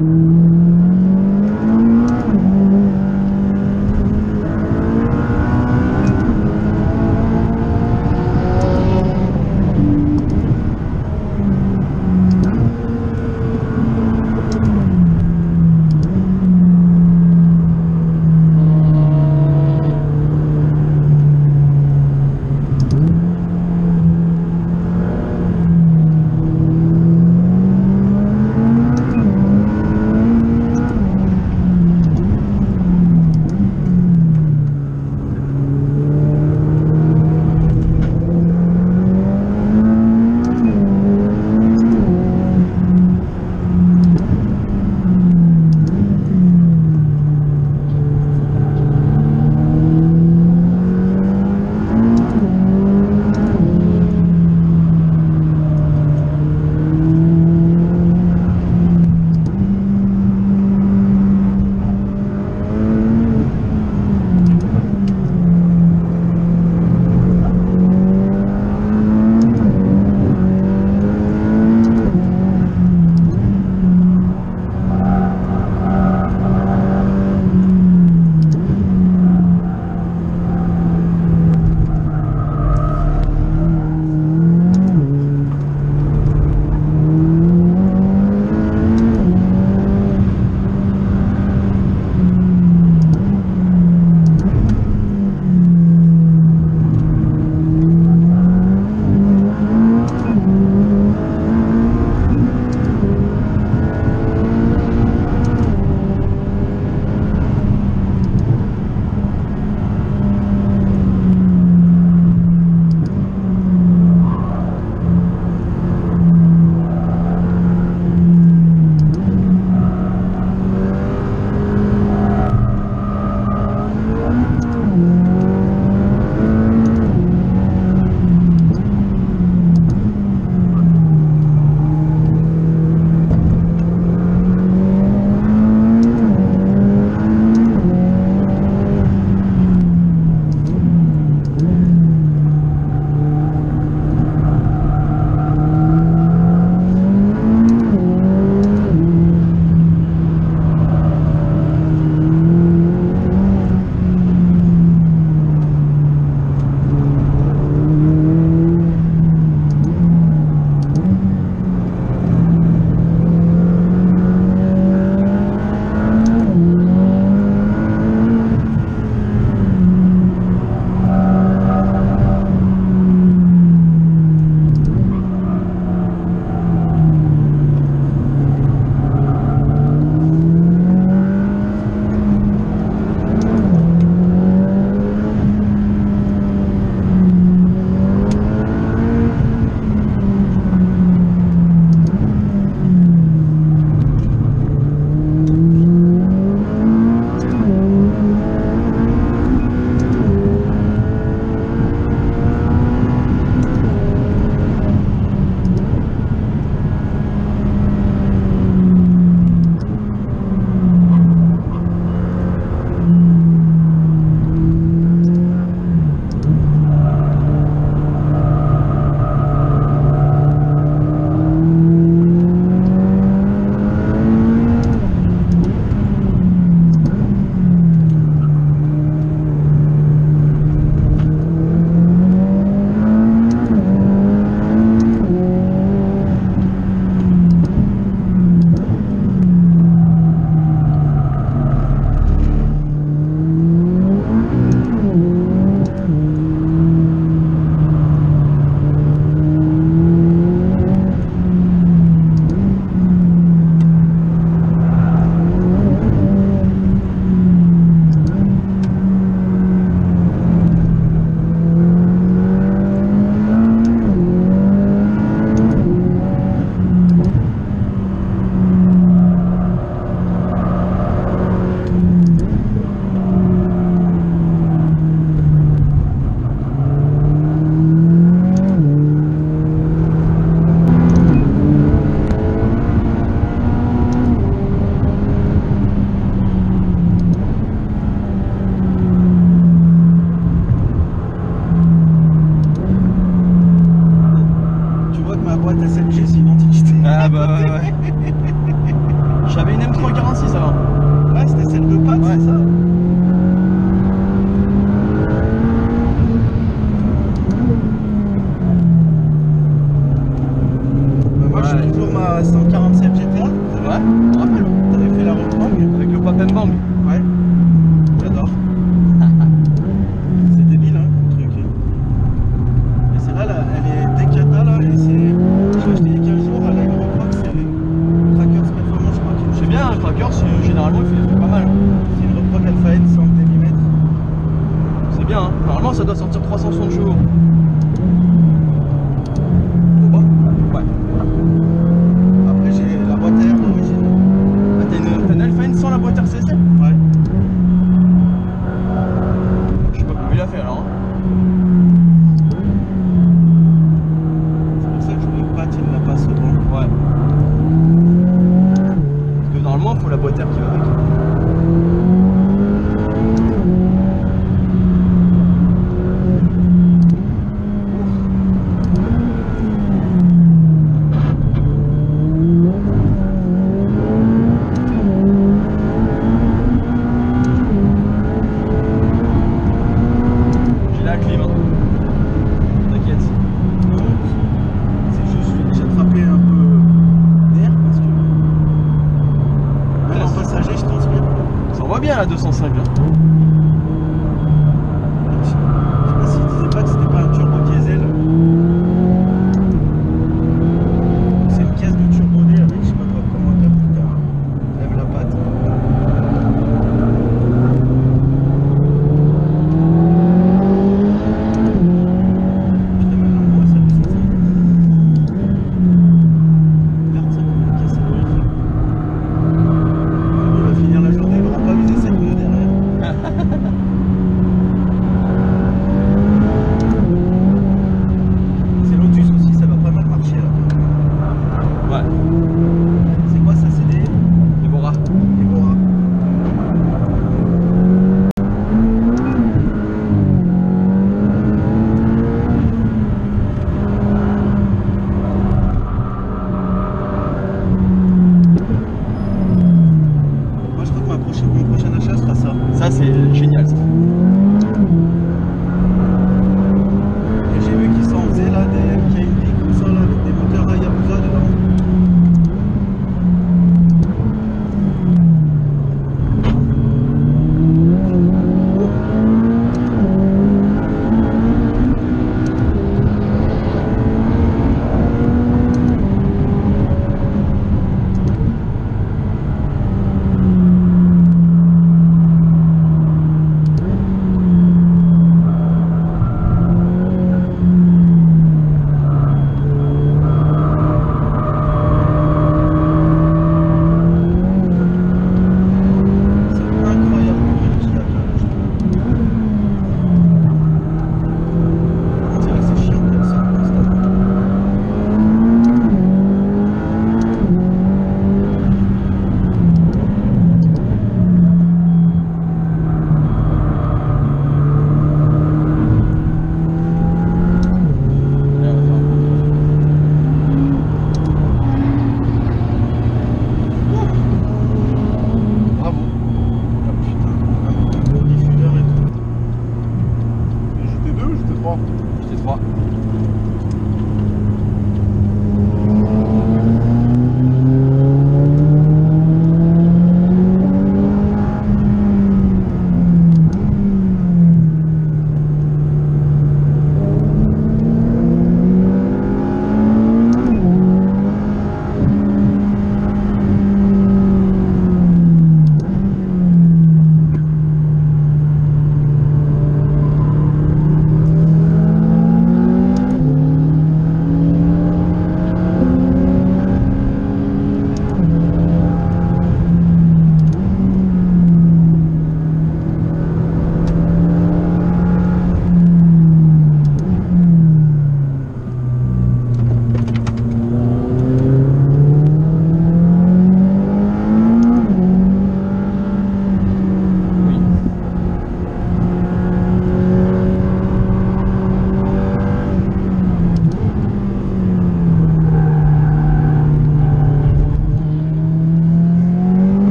Mm-hmm.